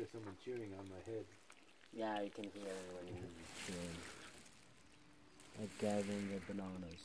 hear someone chewing on my head. Yeah, you can hear when he's chewing. Like gathering the bananas.